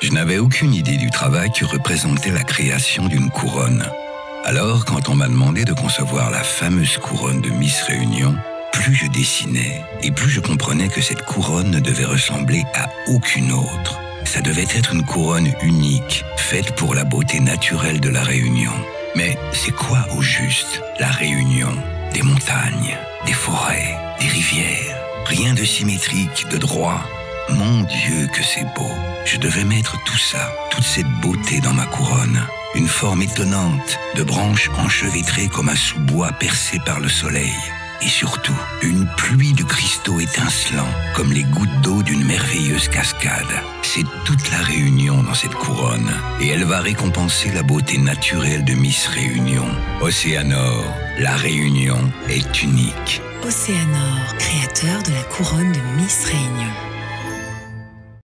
Je n'avais aucune idée du travail que représentait la création d'une couronne. Alors, quand on m'a demandé de concevoir la fameuse couronne de Miss Réunion, plus je dessinais et plus je comprenais que cette couronne ne devait ressembler à aucune autre. Ça devait être une couronne unique, faite pour la beauté naturelle de la Réunion. Mais c'est quoi au juste la Réunion? Des montagnes, des forêts, des rivières, rien de symétrique, de droit. Mon Dieu que c'est beau. Je devais mettre tout ça, toute cette beauté dans ma couronne. Une forme étonnante, de branches enchevêtrées comme un sous-bois percé par le soleil. Et surtout, une pluie de cristaux étincelants, comme les gouttes d'eau d'une merveilleuse cascade. C'est toute la Réunion dans cette couronne, et elle va récompenser la beauté naturelle de Miss Réunion. Océanor, la Réunion est unique. Océanor, créateur de la couronne de Miss Réunion.